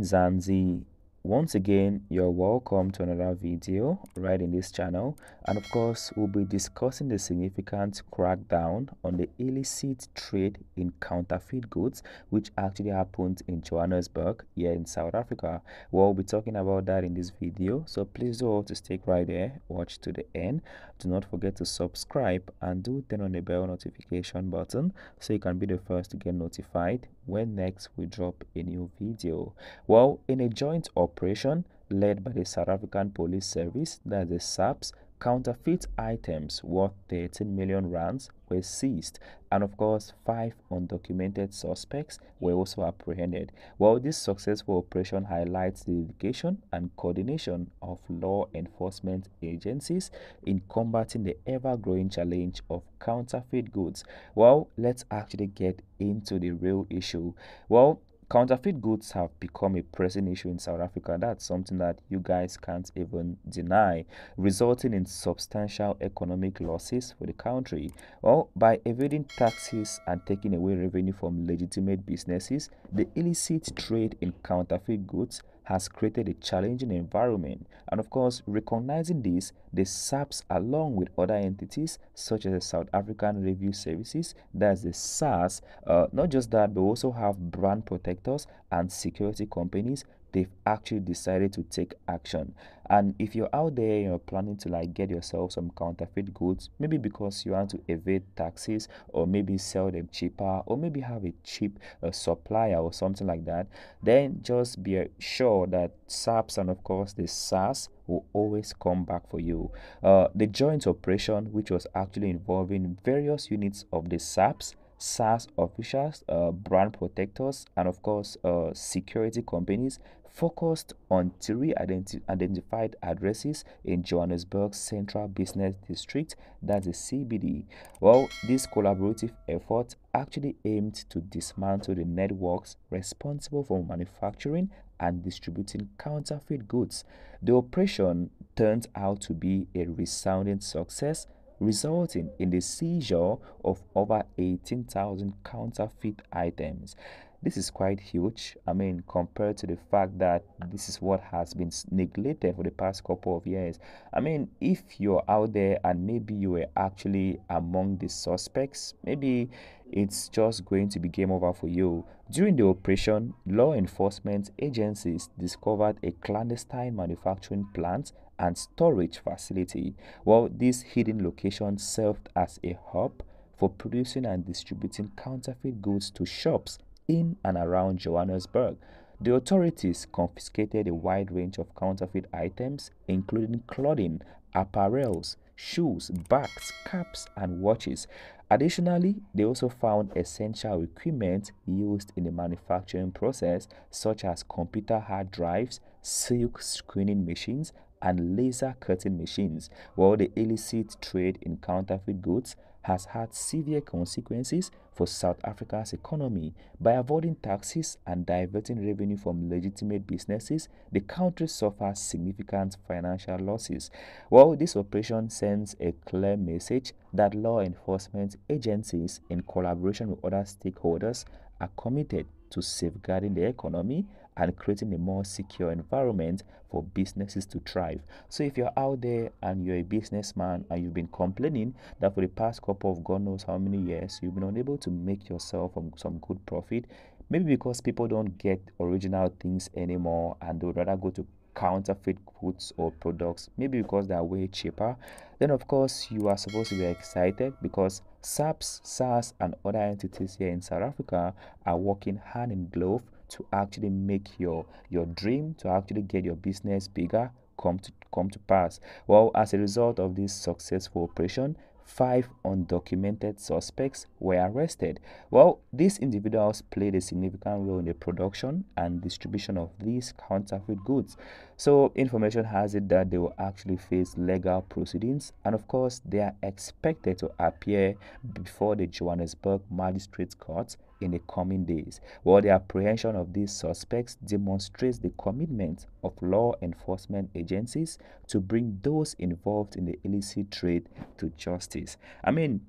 Mzansi once again you're welcome to another video right in this channel. And of course we'll be discussing the significant crackdown on the illicit trade in counterfeit goods which actually happened in Johannesburg here in South Africa. We'll be talking about that in this video. So please do to stick right there watch to the end. Do not forget to subscribe and do turn on the bell notification button so you can be the first to get notified when next we drop a new video. Well, in a joint operation led by the South African Police Service, that the SAPS, counterfeit items worth 13 million rands were seized. And of course five undocumented suspects were also apprehended. Well this successful operation highlights the dedication and coordination of law enforcement agencies in combating the ever-growing challenge of counterfeit goods. Well let's actually get into the real issue. Well counterfeit goods have become a pressing issue in South Africa. That's something that you guys can't even deny, resulting in substantial economic losses for the country. Well, by evading taxes and taking away revenue from legitimate businesses, the illicit trade in counterfeit goods has created a challenging environment. And of course, recognizing this, the SAPS, along with other entities such as the South African Revenue Services, that's the SARS, uh, not just that, but also have brand protectors and security companies they've actually decided to take action and if you're out there and you're planning to like get yourself some counterfeit goods maybe because you want to evade taxes or maybe sell them cheaper or maybe have a cheap uh, supplier or something like that then just be sure that SAPS and of course the SARS will always come back for you. Uh, the joint operation, which was actually involving various units of the SAPS, SARS officials, uh, brand protectors, and of course, uh, security companies focused on three identi identified addresses in Johannesburg's Central Business District, that's the CBD. Well, this collaborative effort actually aimed to dismantle the networks responsible for manufacturing and distributing counterfeit goods. The operation turned out to be a resounding success resulting in the seizure of over 18,000 counterfeit items. This is quite huge. I mean, compared to the fact that this is what has been neglected for the past couple of years. I mean, if you're out there and maybe you were actually among the suspects, maybe it's just going to be game over for you. During the operation, law enforcement agencies discovered a clandestine manufacturing plant and storage facility. Well, this hidden location served as a hub for producing and distributing counterfeit goods to shops in and around Johannesburg. The authorities confiscated a wide range of counterfeit items, including clothing, apparels, shoes, bags, caps, and watches. Additionally, they also found essential equipment used in the manufacturing process, such as computer hard drives, silk screening machines, and laser cutting machines, while the illicit trade in counterfeit goods has had severe consequences for South Africa's economy. By avoiding taxes and diverting revenue from legitimate businesses, the country suffers significant financial losses. While this operation sends a clear message that law enforcement agencies, in collaboration with other stakeholders, are committed to safeguarding the economy and creating a more secure environment for businesses to thrive. So if you're out there and you're a businessman and you've been complaining that for the past couple of God knows how many years you've been unable to make yourself some good profit, maybe because people don't get original things anymore and they would rather go to counterfeit goods or products, maybe because they are way cheaper, then of course you are supposed to be excited because SAPS, SARS, and other entities here in South Africa are working hand in glove to actually make your your dream to actually get your business bigger come to come to pass. Well, as a result of this successful operation, five undocumented suspects were arrested. Well, these individuals played a significant role in the production and distribution of these counterfeit goods. So, information has it that they will actually face legal proceedings, and of course, they are expected to appear before the Johannesburg Magistrates Court in the coming days. While the apprehension of these suspects demonstrates the commitment of law enforcement agencies to bring those involved in the illicit trade to justice. I mean,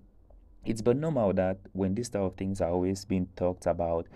it's but normal that when these type of things are always being talked about,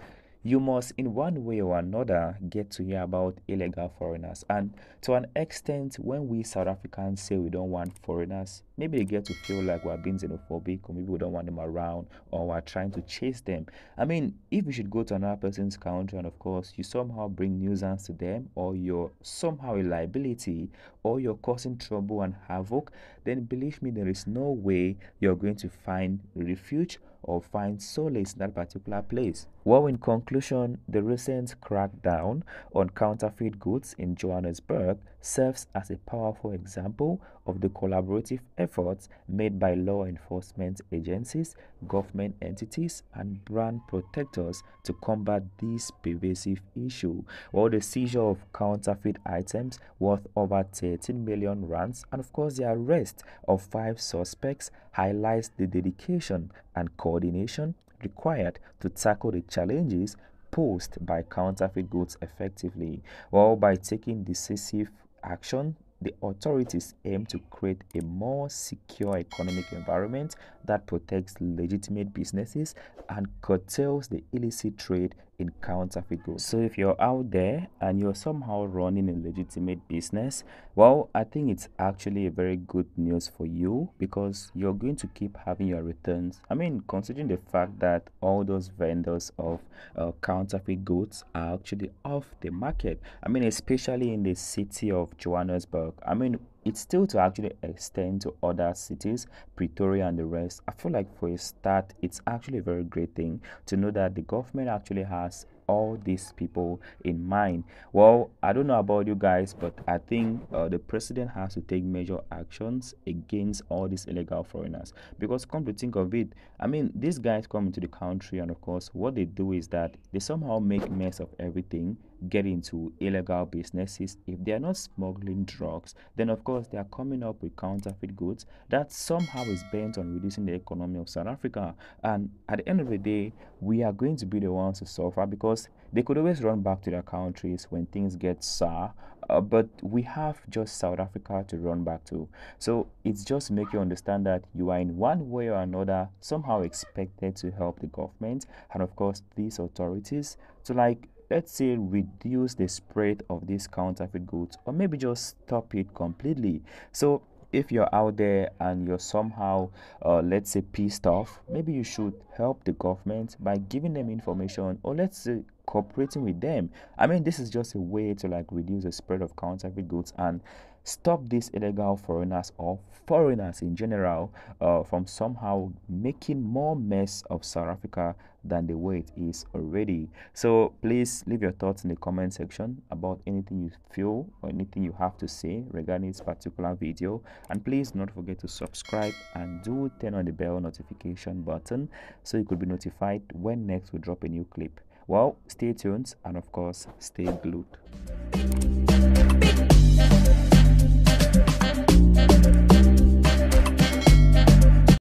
you must in one way or another get to hear about illegal foreigners. And to an extent when we south africans say we don't want foreigners maybe they get to feel like we're being xenophobic or maybe we don't want them around or we're trying to chase them i mean if you should go to another person's country and of course you somehow bring nuisance to them or you're somehow a liability or you're causing trouble and havoc then believe me there is no way you're going to find refuge or find solace in that particular place. Well, in conclusion, the recent crackdown on counterfeit goods in Johannesburg serves as a powerful example of the collaborative efforts made by law enforcement agencies, government entities, and brand protectors to combat this pervasive issue. While the seizure of counterfeit items worth over 13 million rands and of course the arrest of five suspects highlights the dedication and coordination required to tackle the challenges posed by counterfeit goods effectively, while by taking decisive action the authorities aim to create a more secure economic environment that protects legitimate businesses and curtails the illicit trade in counterfeit goods. So if you're out there and you're somehow running a legitimate business, well, I think it's actually a very good news for you because you're going to keep having your returns. I mean, considering the fact that all those vendors of uh, counterfeit goods are actually off the market. I mean, especially in the city of Johannesburg. I mean, it's still to actually extend to other cities, Pretoria and the rest. I feel like for a start, it's actually a very great thing to know that the government actually has all these people in mind. Well, I don't know about you guys, but I think uh, the president has to take major actions against all these illegal foreigners. Because come to think of it, I mean, these guys come into the country, and of course, what they do is that they somehow make mess of everything, get into illegal businesses. If they are not smuggling drugs, then of course they are coming up with counterfeit goods that somehow is bent on reducing the economy of South Africa. And at the end of the day, we are going to be the ones to suffer because they could always run back to their countries when things get sour. Uh, but we have just South Africa to run back to. So it's just make you understand that you are in one way or another somehow expected to help the government and of course these authorities to like let's say reduce the spread of these counterfeit goods or maybe just stop it completely. So if you're out there and you're somehow uh, let's say pissed off maybe you should help the government by giving them information or let's say cooperating with them. I mean this is just a way to like reduce the spread of counterfeit goods and stop these illegal foreigners or foreigners in general uh, from somehow making more mess of South Africa than the way it is already. So please leave your thoughts in the comment section about anything you feel or anything you have to say regarding this particular video. And please don't forget to subscribe and do turn on the bell notification button so you could be notified when next we drop a new clip. Well, stay tuned and of course, stay glued.